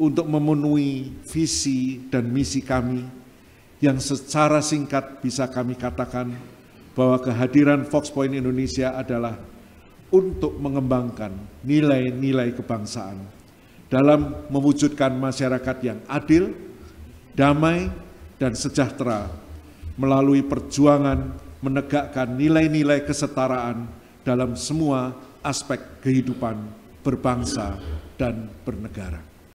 untuk memenuhi visi dan misi kami yang secara singkat bisa kami katakan bahwa kehadiran Fox Point Indonesia adalah untuk mengembangkan nilai-nilai kebangsaan dalam mewujudkan masyarakat yang adil, damai, dan sejahtera melalui perjuangan menegakkan nilai-nilai kesetaraan dalam semua aspek kehidupan berbangsa dan bernegara.